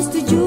to you.